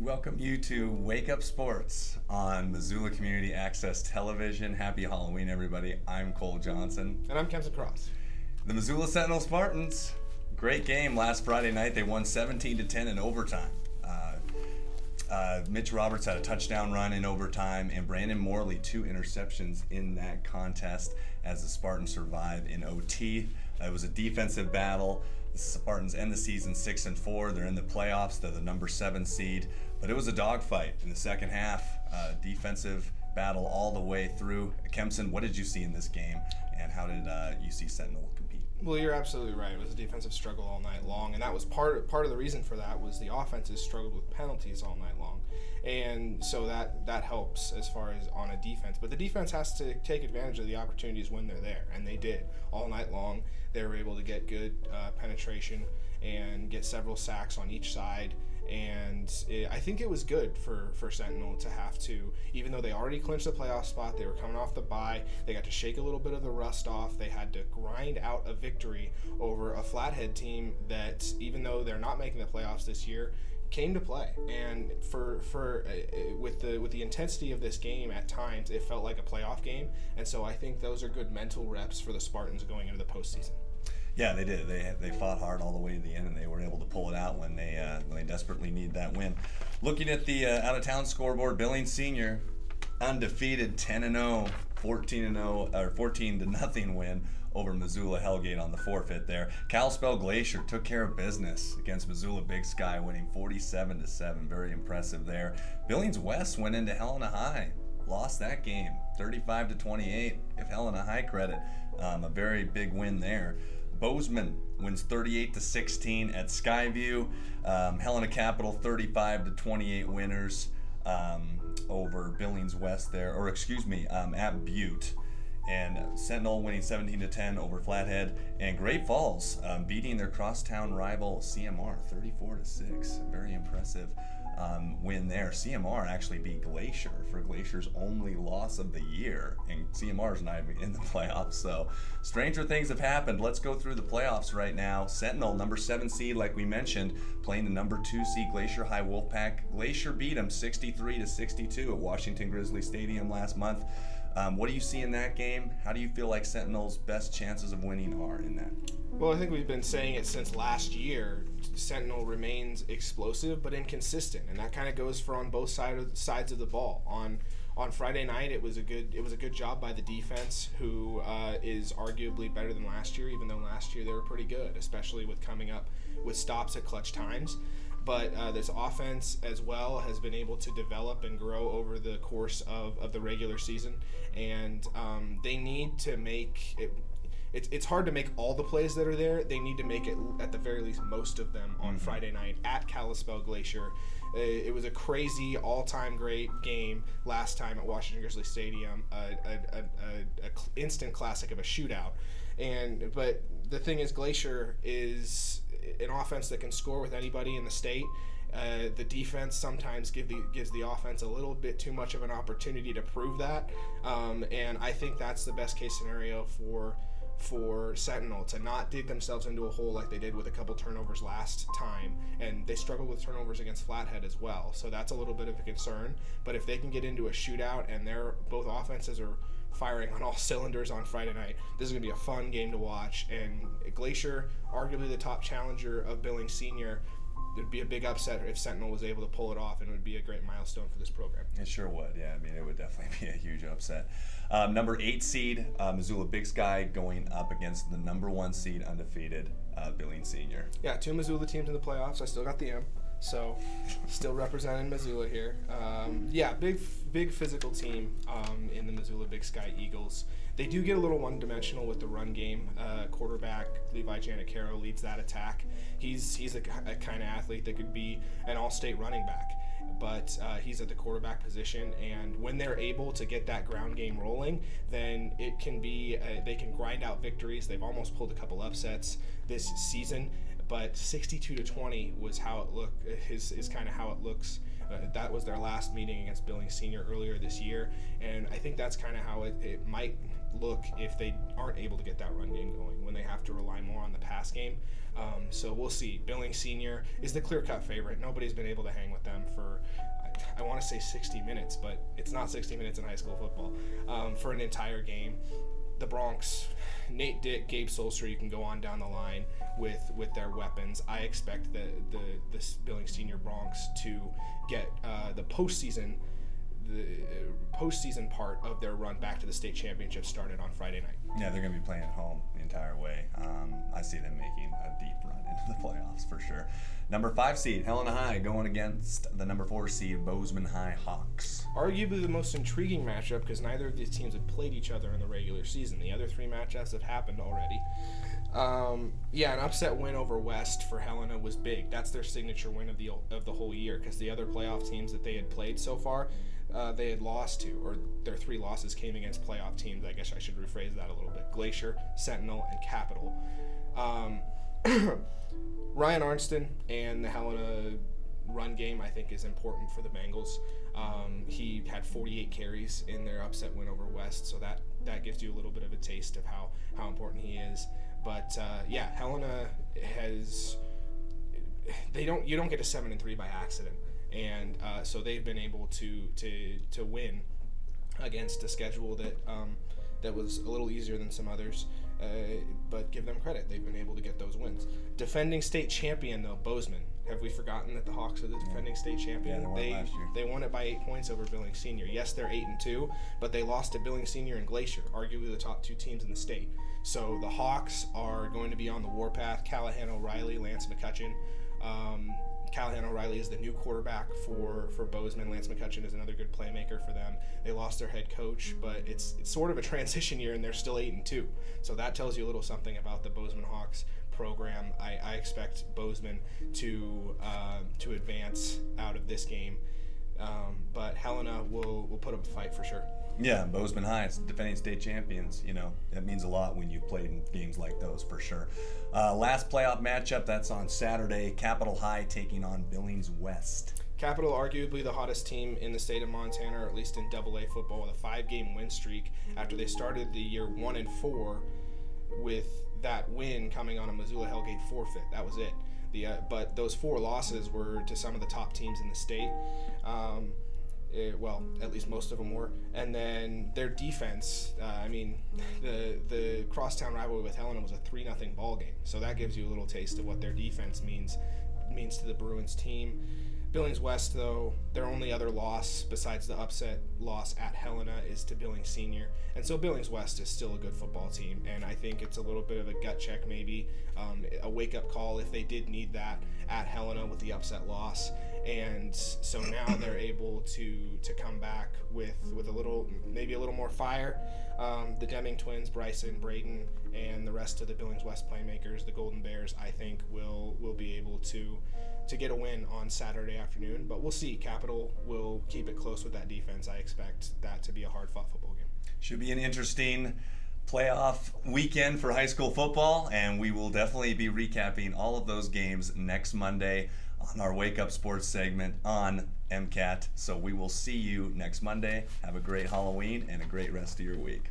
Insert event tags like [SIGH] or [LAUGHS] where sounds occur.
welcome you to Wake Up Sports on Missoula Community Access Television. Happy Halloween, everybody. I'm Cole Johnson. And I'm Kempson Cross. The Missoula Sentinel Spartans, great game last Friday night. They won 17 to 10 in overtime. Uh, uh, Mitch Roberts had a touchdown run in overtime, and Brandon Morley two interceptions in that contest as the Spartans survive in OT. Uh, it was a defensive battle. The Spartans end the season six and four. They're in the playoffs. They're the number seven seed. But it was a dogfight in the second half. Uh, defensive battle all the way through. Kempson, what did you see in this game, and how did uh, you see Sentinel compete? Well, you're absolutely right. It was a defensive struggle all night long, and that was part part of the reason for that was the offenses struggled with penalties all night long, and so that that helps as far as on a defense. But the defense has to take advantage of the opportunities when they're there, and they did all night long. They were able to get good uh, penetration and get several sacks on each side. And it, I think it was good for, for Sentinel to have to, even though they already clinched the playoff spot, they were coming off the bye, they got to shake a little bit of the rust off. They had to grind out a victory over a Flathead team that, even though they're not making the playoffs this year, came to play and for for uh, with the with the intensity of this game at times it felt like a playoff game and so I think those are good mental reps for the Spartans going into the postseason. Yeah, they did. They they fought hard all the way to the end, and they were able to pull it out when they uh, when they desperately need that win. Looking at the uh, out of town scoreboard, Billings Senior undefeated 10 and 0, 14 and 0 or 14 to nothing win over Missoula Hellgate on the forfeit there. Kalispell Glacier took care of business against Missoula Big Sky, winning 47 to 7. Very impressive there. Billings West went into Helena High, lost that game 35 to 28. Give Helena High credit. Um, a very big win there. Bozeman wins 38 to 16 at Skyview. Um, Helena Capital 35 to 28 winners um, over Billings West there, or excuse me, um, at Butte. And Sentinel winning 17 to 10 over Flathead, and Great Falls um, beating their crosstown rival CMR 34 to 6. Very impressive um, win there. CMR actually beat Glacier for Glacier's only loss of the year, and CMR's not even in the [LAUGHS] playoffs. So stranger things have happened. Let's go through the playoffs right now. Sentinel, number seven seed, like we mentioned, playing the number two seed Glacier High Wolfpack. Glacier beat them 63 to 62 at Washington Grizzly Stadium last month. Um, what do you see in that game? How do you feel like Sentinel's best chances of winning are in that? Well, I think we've been saying it since last year. Sentinel remains explosive but inconsistent, and that kind of goes for on both side of, sides of the ball. On on Friday night, it was a good it was a good job by the defense, who uh, is arguably better than last year, even though last year they were pretty good, especially with coming up with stops at clutch times but uh, this offense as well has been able to develop and grow over the course of, of the regular season. And um, they need to make it it's, it's hard to make all the plays that are there. They need to make it at the very least most of them on mm-hmm. friday night at kalispell glacier. Uh, it was a crazy all-time great game last time at washington grizzly stadium a, a, a, a instant classic of a shootout. And but the thing is glacier is an offense that can score with anybody in the state. Uh, the defense sometimes give the, gives the offense a little bit too much of an opportunity to prove that, um, and I think that's the best case scenario for for Sentinel to not dig themselves into a hole like they did with a couple turnovers last time, and they struggled with turnovers against Flathead as well. So that's a little bit of a concern. But if they can get into a shootout and they're both offenses are firing on all cylinders on Friday night. This is going to be a fun game to watch. And Glacier, arguably the top challenger of Billings Senior, it'd be a big upset if Sentinel was able to pull it off, and it would be a great milestone for this program. It sure would. Yeah, I mean, it would definitely [LAUGHS] be a huge upset. Um, number eight seed uh, Missoula Big Sky going up against the number one seed undefeated uh, Billings Senior. Yeah, two Missoula teams in the playoffs. I still got the M. So, still representing Missoula here. Um, yeah, big, big physical team um, in the Missoula Big Sky Eagles. They do get a little one-dimensional with the run game. Uh, quarterback Levi Janicaro leads that attack. He's he's a, a kind of athlete that could be an all-state running back but uh, he's at the quarterback position. And when they're able to get that ground game rolling, then it can be they can grind out victories. They've almost pulled a couple upsets this season, but 62 to 20 was how it looked. Is is kind of how it looks. Uh, that was their last meeting against Billings Senior earlier this year, and I think that's kind of how it, it might look if they aren't able to get that run game going when they have to rely more on the pass game. Um, so we'll see. Billings Senior is the clear cut favorite. Nobody's been able to hang with them for, I, I want to say 60 minutes, but it's not 60 minutes in high school football um, for an entire game. The Broncs, Nate Dick, Gabe Sulser, you can go on down the line with with their weapons. I expect the the this Billings Senior Broncs to get uh, the postseason the postseason part of their run back to the state championship started on Friday night. Yeah, they're going to be playing at home the entire the playoffs for sure. Number five seed Helena High going against the number four seed Bozeman High Hawks. Arguably the most intriguing matchup because neither of these teams have played each other in the regular season. The other three matchups have happened already. Um, yeah, an upset win over West for Helena was big. That's their signature win of the of the whole year because the other playoff teams that they had played so far, uh, they had lost to, or their three losses came against playoff teams. I guess I should rephrase that a little bit: Glacier, Sentinel, and Capital. Um, [CLEARS THROAT] Ryan Arnston and the Helena run game, I think, is important for the Bengals. Um, he had 48 carries in their upset win over West, so that that gives you a little bit of a taste of how how important he is. But uh, yeah, Helena has they don't you don't get a seven and three by accident, and uh, so they've been able to to to win against a schedule that um, that was a little easier than some others. Uh, but give them credit; they've been able to get those wins. Defending state champion though, Bozeman. Have we forgotten that the Hawks are the defending state champion? Yeah, they won they, they won it by eight points over Billings Senior. Yes, they're eight and two, but they lost to Billings Senior and Glacier, arguably the top two teams in the state. So the Hawks are going to be on the warpath. Callahan O'Reilly, Lance McCutcheon. Um, Callahan O'Reilly is the new quarterback for for Bozeman. Lance McCutcheon is another good playmaker for them. They lost their head coach, but it's it's sort of a [LAUGHS] transition year, and they're still eight and two. So that tells you a little something about the Bozeman Hawks program. I, I expect Bozeman to uh, to advance out of this game, but Helena will will put up a fight for sure. Yeah, Bozeman High, it's defending state champions. You know, that means a lot when you played in games like those for sure. Uh, last playoff matchup, that's on Saturday. Capital High taking on Billings West. Capital, arguably the hottest team in the state of Montana, or at least in Double A football, with a five-game win streak after they started the year one and four, with that win coming on a Missoula Hellgate forfeit. That was it. The uh, but those four losses were to some of the top teams in the state. Um, eh, well, at least most of them were. And then their defense. Uh, I mean, [LAUGHS] the the crosstown rivalry with Helena was a three nothing ball game. So that gives you a little taste of what their defense means means to the Bruins team. Billings West, though, their only other loss besides the upset loss at Helena is to Billings Senior. And so Billings West is still a good football team. And I think it's a little bit of a gut check, maybe um, a wake up call if they did need that at Helena with the upset loss. And so now they're able to to come back with with a little maybe a little more fire. Um, the Deming twins, Bryson, Braden, and the rest of the Billings West playmakers, the Golden Bears, I think will will be able to to get a win on Saturday afternoon. But we'll see. Capital will keep it close with that defense. I expect that to be a hard fought football game. Should be an interesting playoff weekend for high school football, and we will definitely be recapping all of those games next Monday on our Wake Up Sports segment on MCAT. So we will see you next Monday. Have a great Halloween and a great rest of your week.